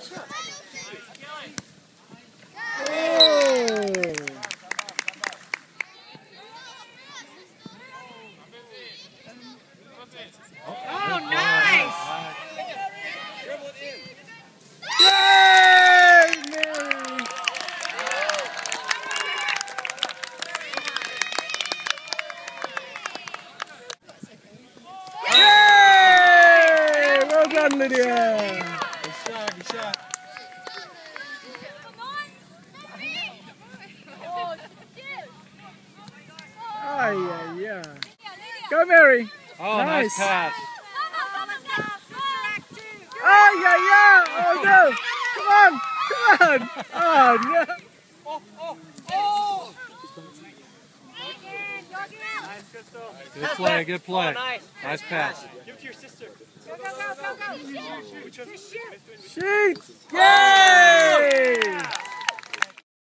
Oh, Lydia. Good shot, good shot. Ay, ay, ay. Go, Mary. Oh, Nice. nice, pass. Ay, ay, ay. Oh, no. Come on. Come on. Oh, no. Oh, oh, oh. Good play, good play. Nice pass. Shoot. Yay!